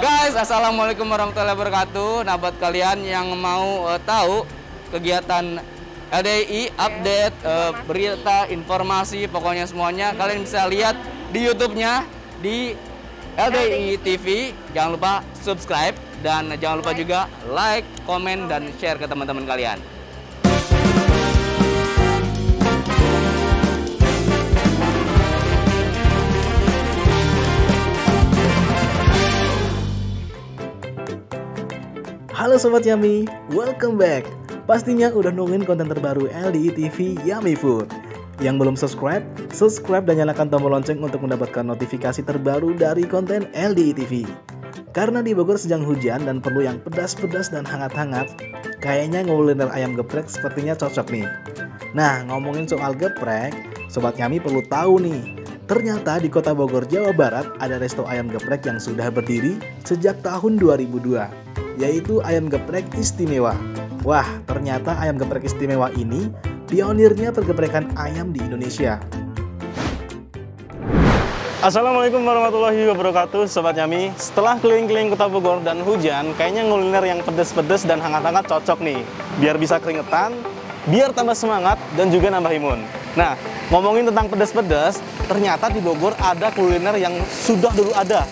Guys, assalamualaikum warahmatullahi wabarakatuh. Nah, buat kalian yang mau uh, tahu kegiatan LDI, update, uh, berita, informasi, pokoknya semuanya, kalian bisa lihat di YouTube-nya di LDI TV. Jangan lupa subscribe dan jangan lupa juga like, komen, dan share ke teman-teman kalian. Halo Sobat Yami, welcome back. Pastinya udah nungguin konten terbaru LDI TV Yummy Food. Yang belum subscribe, subscribe dan nyalakan tombol lonceng untuk mendapatkan notifikasi terbaru dari konten LDI TV. Karena di Bogor sedang hujan dan perlu yang pedas-pedas dan hangat-hangat, kayaknya nguliner ayam geprek sepertinya cocok nih. Nah, ngomongin soal geprek, Sobat Yami perlu tahu nih, ternyata di kota Bogor, Jawa Barat ada resto ayam geprek yang sudah berdiri sejak tahun 2002 yaitu ayam geprek istimewa. Wah, ternyata ayam geprek istimewa ini pionirnya pergeprekan ayam di Indonesia. Assalamualaikum warahmatullahi wabarakatuh Sobat Yami Setelah keliling-keliling kota Bogor dan hujan Kayaknya nguliner yang pedes-pedes dan hangat-hangat cocok nih Biar bisa keringetan, biar tambah semangat dan juga nambah imun Nah, ngomongin tentang pedes-pedes Ternyata di Bogor ada kuliner yang sudah dulu ada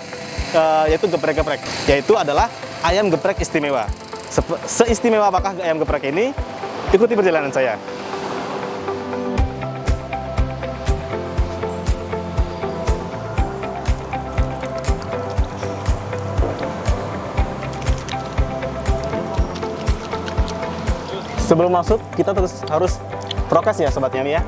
uh, Yaitu geprek-geprek Yaitu adalah ayam geprek istimewa. Seistimewa apakah ayam geprek ini? Ikuti perjalanan saya. Sebelum masuk, kita terus harus prokes ya Sobat Yami ya.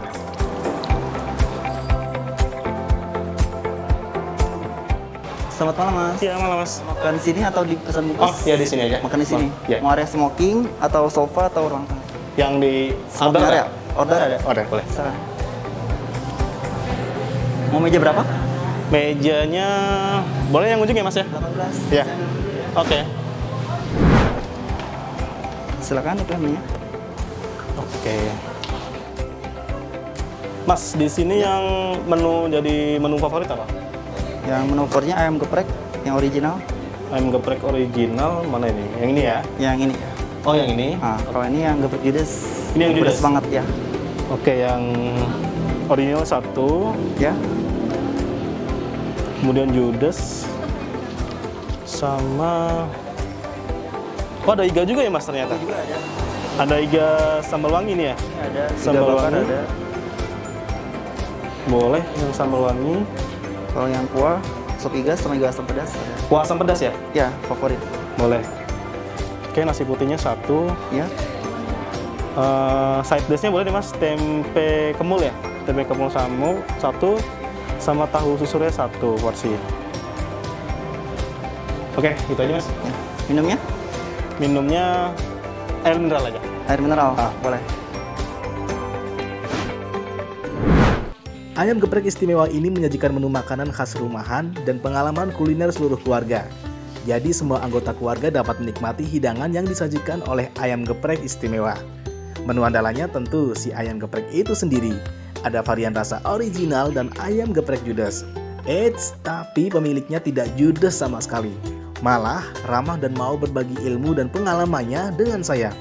Selamat malam mas. Iya malam mas. Makan di sini atau di pesan bungkus? Oh iya di sini aja. Makan di sini. Ya. Mau area smoking atau sofa atau ruang tengah? Yang di Smoking area. Order ada. Order boleh. Serah. Mau meja berapa? Mejanya boleh yang ujung ya mas ya? 18. Iya. Oke. Silakan itu menunya. Oke. Mas di sini yang menu jadi menu favorit apa? Yang menu favoritnya ayam geprek yang original. Ayam geprek original mana ini? Yang ini ya? Yang ini. Oh yang ini. Nah, kalau ini yang geprek judes. Ini yang judes? banget ya. Oke yang original satu, Ya. kemudian judes, sama Oh ada iga juga ya mas ternyata? juga ada. Ada iga sambal wangi nih ya? Ini ada. Sambal wangi. ada. Boleh yang sambal wangi. Kalau yang kuah, sop iga sama iga asam pedas. Kuah asam pedas ya? Ya, favorit. Boleh. Oke nasi putihnya satu, Ya. Eh, side dish-nya boleh deh mas, tempe kemul ya? Tempe kemul samu satu, sama tahu susurnya satu porsi. Oke, gitu aja mas. ya. Minumnya? Minumnya air mineral aja. Air mineral. Ah. Boleh. Ayam geprek istimewa ini menyajikan menu makanan khas rumahan dan pengalaman kuliner seluruh keluarga. Jadi semua anggota keluarga dapat menikmati hidangan yang disajikan oleh ayam geprek istimewa. Menu andalannya tentu si ayam geprek itu sendiri. Ada varian rasa original dan ayam geprek judes. Eits, tapi pemiliknya tidak judes sama sekali. Malah ramah dan mau berbagi ilmu dan pengalamannya dengan saya.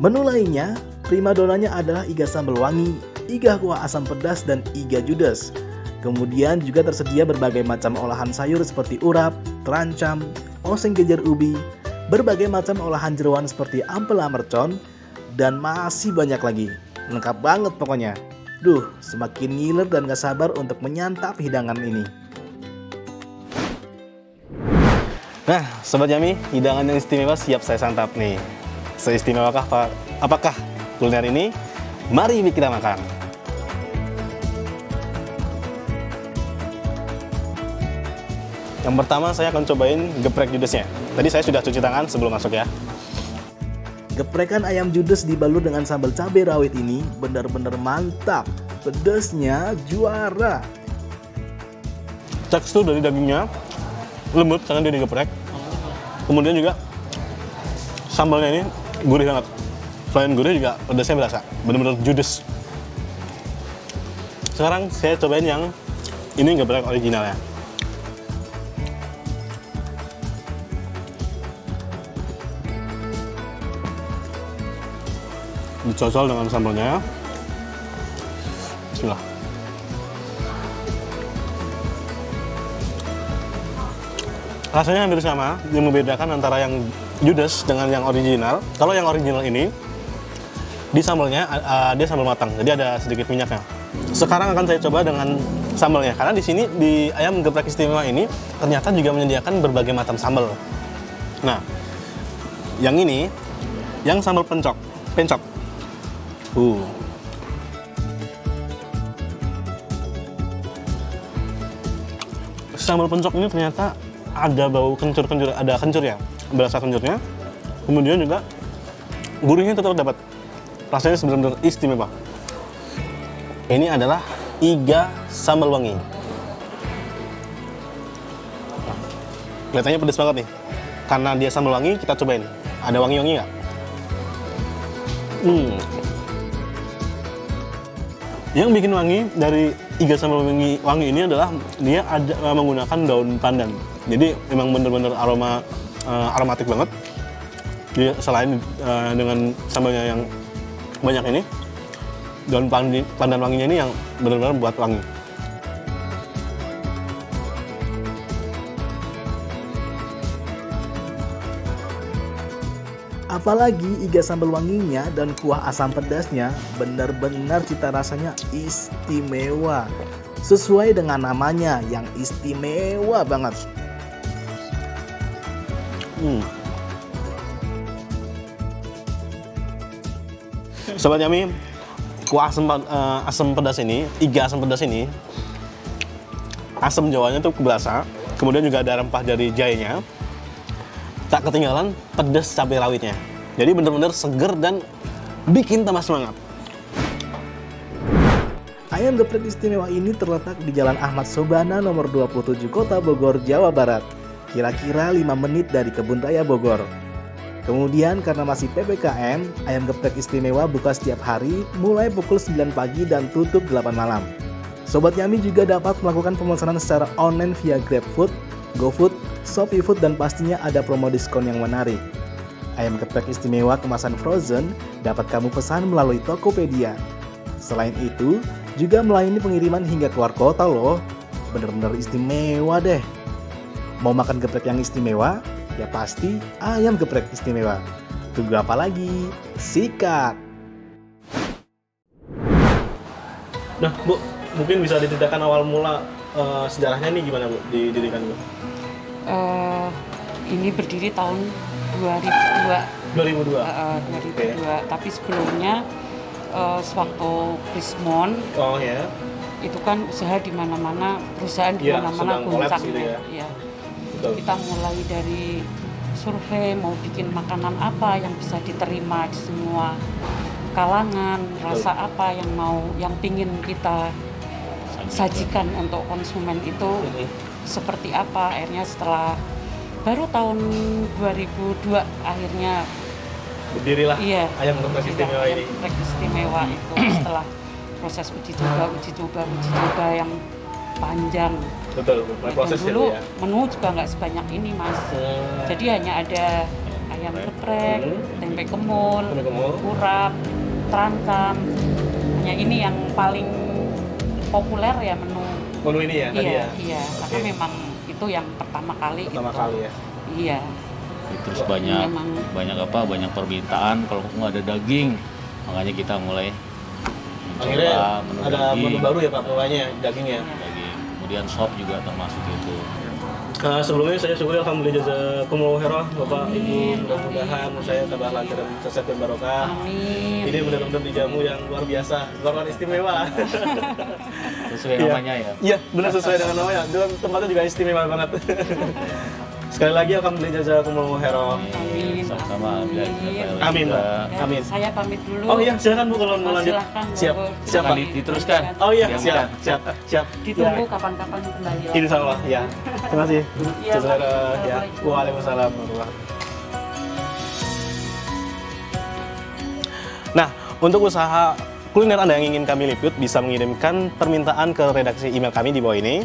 Menu lainnya, primadonanya adalah iga sambal wangi, iga kuah asam pedas, dan iga judes. Kemudian juga tersedia berbagai macam olahan sayur seperti urap, terancam, oseng gejer ubi, berbagai macam olahan jeruan seperti ampela mercon, dan masih banyak lagi. Lengkap banget pokoknya. Duh, semakin ngiler dan gak sabar untuk menyantap hidangan ini. Nah, Sobat Yami, hidangan yang istimewa siap saya santap nih. Seistimewakah apa, apakah kuliner ini? Mari kita makan. Yang pertama saya akan cobain geprek judesnya. Tadi saya sudah cuci tangan sebelum masuk ya. Geprekan ayam judes dibalur dengan sambal cabai rawit ini benar-benar mantap. Pedasnya juara. Tekstur dari dagingnya lembut karena dia digeprek. Kemudian juga sambalnya ini gurih banget. Selain gurih juga pedasnya berasa, benar-benar judes. Sekarang saya cobain yang ini geprek originalnya. Dicocol dengan sambalnya. Bismillah. Rasanya hampir sama, yang membedakan antara yang judes dengan yang original. Kalau yang original ini di sambalnya uh, dia sambal matang, jadi ada sedikit minyaknya. Sekarang akan saya coba dengan sambalnya, karena di sini di ayam geprek istimewa ini ternyata juga menyediakan berbagai macam sambal. Nah, yang ini yang sambal pencok, pencok. Uh. Sambal pencok ini ternyata ada bau kencur-kencur, ada kencur ya, berasa kencurnya. Kemudian juga gurihnya tetap dapat. Rasanya benar-benar istimewa. Ini adalah iga sambal wangi. Kelihatannya pedas banget nih. Karena dia sambal wangi, kita cobain. Ada wangi-wangi nggak? Hmm. Yang bikin wangi dari iga sambal wangi, wangi ini adalah dia ada uh, menggunakan daun pandan. Jadi memang benar-benar aroma uh, aromatik banget. Jadi selain uh, dengan sambalnya yang banyak ini, daun pandi, pandan wanginya ini yang benar-benar buat wangi. Apalagi iga sambal wanginya dan kuah asam pedasnya benar-benar cita rasanya istimewa. Sesuai dengan namanya yang istimewa banget. Hmm. Sobat Yami, kuah asam, uh, asam pedas ini, iga asam pedas ini, asam jawanya tuh berasa, kemudian juga ada rempah dari jahenya, tak ketinggalan pedas cabai rawitnya. Jadi benar-benar seger dan bikin tambah semangat. Ayam geprek istimewa ini terletak di Jalan Ahmad Sobana nomor 27 Kota Bogor, Jawa Barat. Kira-kira 5 menit dari Kebun Raya Bogor. Kemudian karena masih PPKM, ayam geprek istimewa buka setiap hari mulai pukul 9 pagi dan tutup 8 malam. Sobat Yami juga dapat melakukan pemesanan secara online via GrabFood, GoFood, Shopee Food dan pastinya ada promo diskon yang menarik. Ayam geprek istimewa kemasan frozen dapat kamu pesan melalui Tokopedia. Selain itu, juga melayani pengiriman hingga keluar kota loh. Bener-bener istimewa deh. Mau makan geprek yang istimewa? Ya pasti ayam geprek istimewa. Tunggu apa lagi? Sikat! Nah, Bu, mungkin bisa diceritakan awal mula uh, sejarahnya nih gimana, Bu, didirikan, Bu? Uh, ini berdiri tahun 2002. 2002. Uh, 2002. Okay. Tapi sebelumnya uh, sewaktu Krismon. Oh ya. Itu kan usaha di mana-mana, perusahaan di ya, mana-mana goncang gitu ya. ya. Kita mulai dari survei mau bikin makanan apa yang bisa diterima di semua kalangan, Betul. rasa apa yang mau yang pingin kita sajikan untuk konsumen itu mm -hmm. Seperti apa. Akhirnya setelah baru tahun 2002 akhirnya berdirilah iya, ayam geprek istimewa ini. Geprek istimewa itu setelah proses uji coba, uji coba, uji coba yang panjang. Betul, proses dulu ya. menu juga nggak sebanyak ini mas. Hmm. Jadi hanya ada ayam geprek, hmm. tempe kemul, kemul, urap, terancam. Hanya ini yang paling populer ya menu. Menu ini ya iya, tadi ya. Iya, okay. karena memang itu yang pertama kali. Pertama gitu. kali ya. Iya terus banyak Memang. banyak apa banyak permintaan kalau nggak ada daging makanya kita mulai akhirnya menu ada daging. menu baru ya pak mulainya dagingnya daging kemudian sop juga termasuk itu Uh, sebelumnya saya syukur alhamdulillah jazakumullah khairan Bapak Ibu mudah-mudahan saya tambah lancar dan sukses dan barokah. Amin. Ini benar-benar dijamu yang luar biasa, luar istimewa. sesuai namanya ya. Iya, benar sesuai dengan namanya. Dan tempatnya juga istimewa banget. Sekali lagi alhamdulillah jazakumullah khairan. Amin. Sama-sama. Amin. Mbak. Amin. Saya pamit dulu. Oh iya, silakan Bu kalau mau lanjut. Silakan. Siap. Siap, Pak. Diteruskan. Oh iya, siap. Siap. Siap. Ditunggu kapan-kapan kembali. Insya Allah, ya. Terima kasih. Iya, ya. Waalaikumsalam warahmatullahi Nah, untuk usaha kuliner Anda yang ingin kami liput bisa mengirimkan permintaan ke redaksi email kami di bawah ini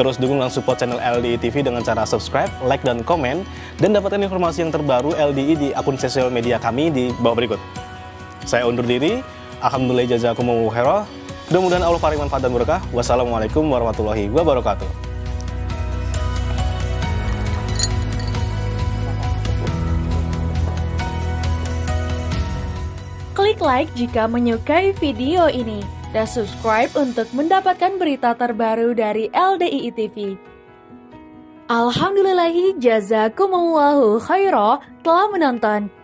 Terus dukung dan support channel LDI TV dengan cara subscribe, like, dan komen, dan dapatkan informasi yang terbaru LDI di akun sosial media kami di bawah berikut. Saya undur diri. Alhamdulillah jazakumullahu khairan. Mudah-mudahan Allah paling manfaat dan berkah. Wassalamualaikum warahmatullahi wabarakatuh. Klik like jika menyukai video ini dan subscribe untuk mendapatkan berita terbaru dari LDII TV. Alhamdulillahi jazakumullahu khairah telah menonton.